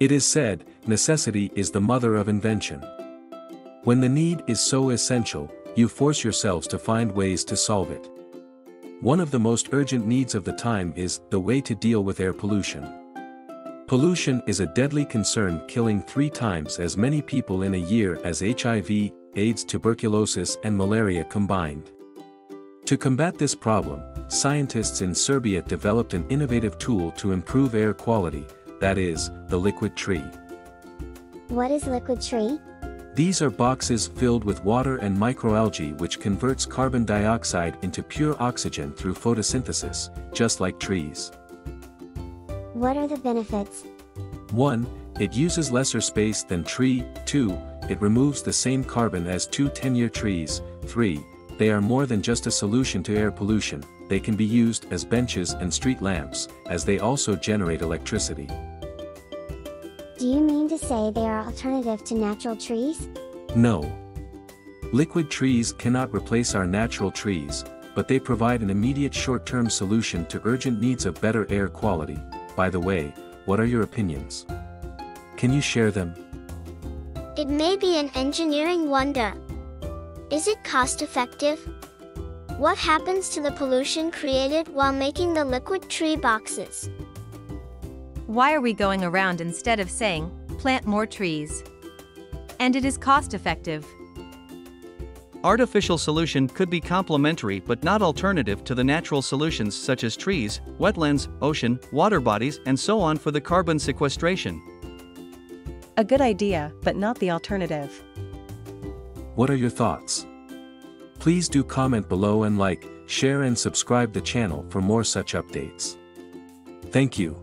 It is said, necessity is the mother of invention. When the need is so essential, you force yourselves to find ways to solve it. One of the most urgent needs of the time is the way to deal with air pollution. Pollution is a deadly concern killing three times as many people in a year as HIV, AIDS tuberculosis and malaria combined. To combat this problem, scientists in Serbia developed an innovative tool to improve air quality, that is, the liquid tree. What is liquid tree? These are boxes filled with water and microalgae which converts carbon dioxide into pure oxygen through photosynthesis, just like trees. What are the benefits? 1. It uses lesser space than tree, 2. It removes the same carbon as two 10-year trees, 3. They are more than just a solution to air pollution, they can be used as benches and street lamps, as they also generate electricity. Do you mean to say they are alternative to natural trees? No. Liquid trees cannot replace our natural trees, but they provide an immediate short-term solution to urgent needs of better air quality. By the way, what are your opinions? Can you share them? It may be an engineering wonder. Is it cost effective? What happens to the pollution created while making the liquid tree boxes? Why are we going around instead of saying, plant more trees? And it is cost effective. Artificial solution could be complementary but not alternative to the natural solutions such as trees, wetlands, ocean, water bodies and so on for the carbon sequestration. A good idea, but not the alternative. What are your thoughts? Please do comment below and like, share and subscribe the channel for more such updates. Thank you.